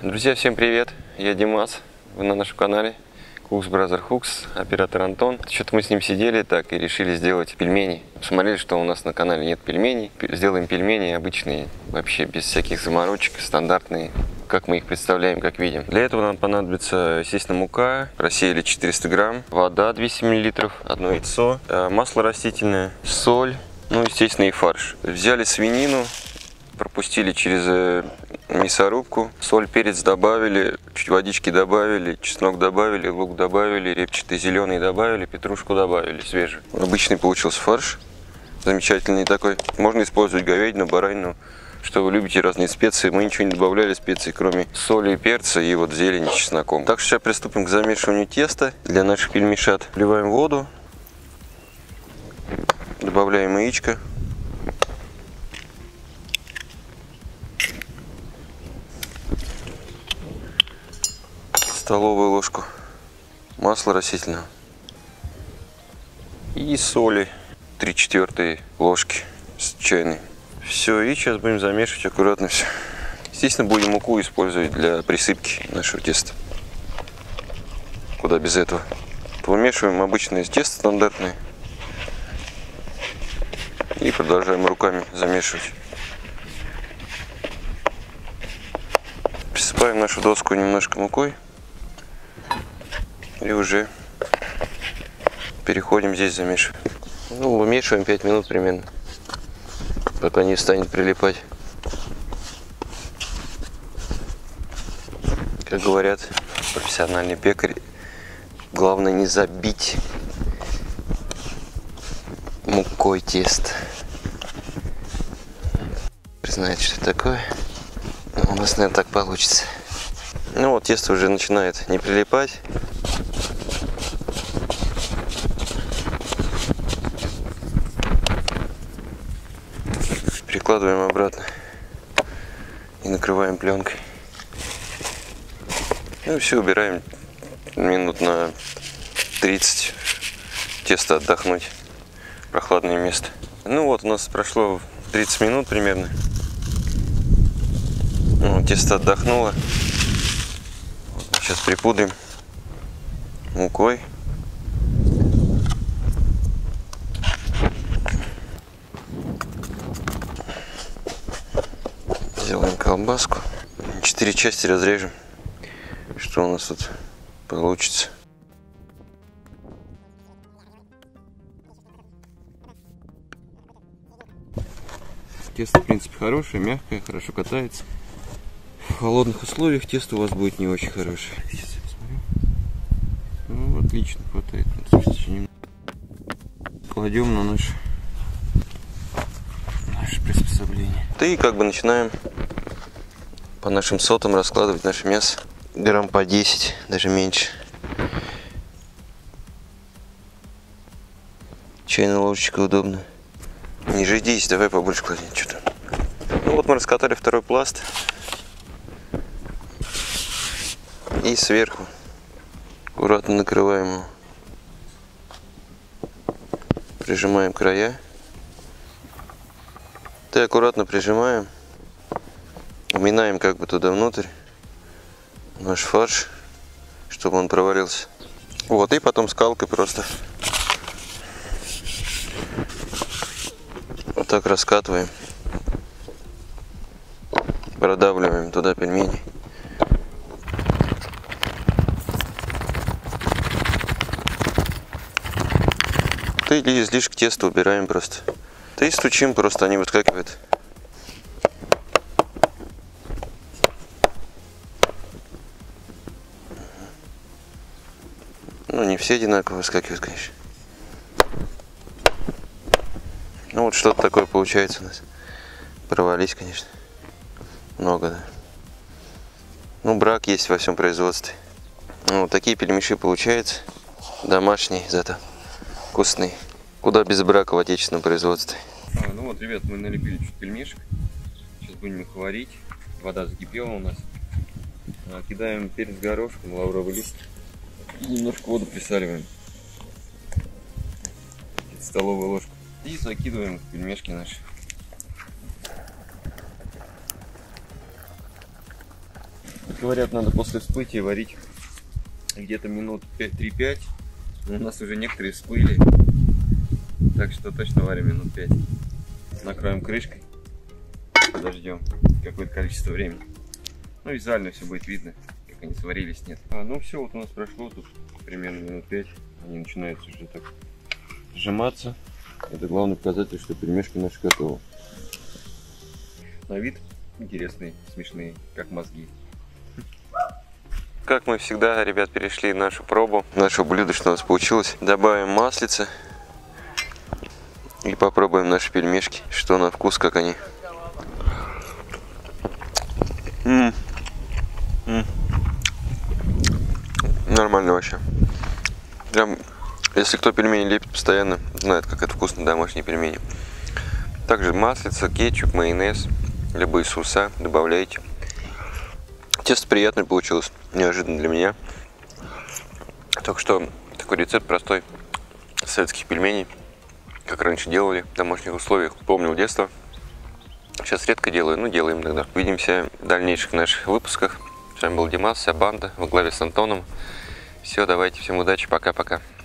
Друзья, всем привет! Я Димас, вы на нашем канале Cooks Brother Hooks, оператор Антон. Что-то мы с ним сидели так и решили сделать пельмени. Смотрели, что у нас на канале нет пельменей. Сделаем пельмени обычные, вообще без всяких заморочек, стандартные, как мы их представляем, как видим. Для этого нам понадобится, естественно, мука, просеяли 400 грамм, вода 200 миллилитров, одно яйцо, э, масло растительное, соль, ну, естественно, и фарш. Взяли свинину, пропустили через э, мясорубку, соль, перец добавили, чуть водички добавили, чеснок добавили, лук добавили, репчатый зеленый добавили, петрушку добавили, свежий. Обычный получился фарш, замечательный такой. Можно использовать говядину, баранину, что вы любите разные специи. Мы ничего не добавляли специй, кроме соли и перца и вот зелени чесноком. Так что сейчас приступим к замешиванию теста для наших пельмешат. Вливаем воду, добавляем яичко. Столовую ложку масла растительного. И соли 3 четвертые ложки чайной. Все, и сейчас будем замешивать аккуратно все. Естественно, будем муку использовать для присыпки нашего теста. Куда без этого. Помешиваем обычное тесто стандартное. И продолжаем руками замешивать. Присыпаем нашу доску немножко мукой. И уже переходим здесь замешивать. Ну, вымешиваем 5 минут примерно, пока не станет прилипать. Как говорят профессиональный пекарь, главное не забить мукой тест. Знаете, что такое? Но у нас, наверное, так получится. Ну вот, тесто уже начинает не прилипать. Перекладываем обратно и накрываем пленкой. Ну все, убираем минут на 30 тесто отдохнуть прохладное место. Ну вот, у нас прошло 30 минут примерно. Ну, тесто отдохнуло. Сейчас припудрим мукой. Сделаем колбаску. Четыре части разрежем. Что у нас тут получится. Тесто, в принципе, хорошее, мягкое, хорошо катается. В холодных условиях тесто у вас будет не очень хорошее. Сейчас я посмотрю. Ну, отлично, хватает. Кладем на наш, наше приспособление. И как бы начинаем по нашим сотам раскладывать наше мясо. Грамм по 10, даже меньше. Чайная ложечка удобная. Не жидись, давай побольше клади. Что то Ну вот мы раскатали второй пласт. И сверху аккуратно накрываем его. Прижимаем края. Ты аккуратно прижимаем. Уминаем как бы туда внутрь наш фарш, чтобы он проварился. Вот, и потом скалкой просто вот так раскатываем. Продавливаем туда пельмени. Или излишек теста убираем просто. И стучим, просто они выскакивают. Все одинаково выскакивают, конечно. Ну, вот что-то такое получается у нас. Провались, конечно. Много, да. Ну, брак есть во всем производстве. Ну, вот такие пельмеши получаются. Домашние, зато вкусные. Куда без брака в отечественном производстве. А, ну вот, ребят, мы налепили чуть пельмешек. Сейчас будем их варить. Вода закипела у нас. А, кидаем перец горошком, лавровый лист. Немножко воду присаливаем. Столовую ложку. И закидываем пельмешки наши. Говорят, надо после всплытия варить где-то минут 3-5. Но у нас уже некоторые всплыли. Так что точно варим минут 5. Накроем крышкой. Подождем какое-то количество времени. Ну, визуально все будет видно, как они сварились, нет. А, ну все, вот у нас прошло тут примерно минут 5. Они начинают уже так сжиматься. Это главный показатель, что пельмешки наши готовы. На вид интересные, смешные, как мозги. Как мы всегда, ребят, перешли нашу пробу, наше блюдо, что у нас получилось. Добавим маслица и попробуем наши пельмешки, что на вкус, как они. М -м -м. Вообще. Прям, если кто пельмени лепит постоянно, знает, как это вкусно домашние пельмени. Также маслица, кетчуп, майонез, любые соуса добавляйте. Тесто приятное получилось, неожиданно для меня. Так что такой рецепт простой советских пельменей, как раньше делали в домашних условиях. Помнил детство. Сейчас редко делаю, но делаем иногда. Увидимся в дальнейших наших выпусках. С вами был Димас, вся банда во главе с Антоном. Все, давайте, всем удачи, пока-пока.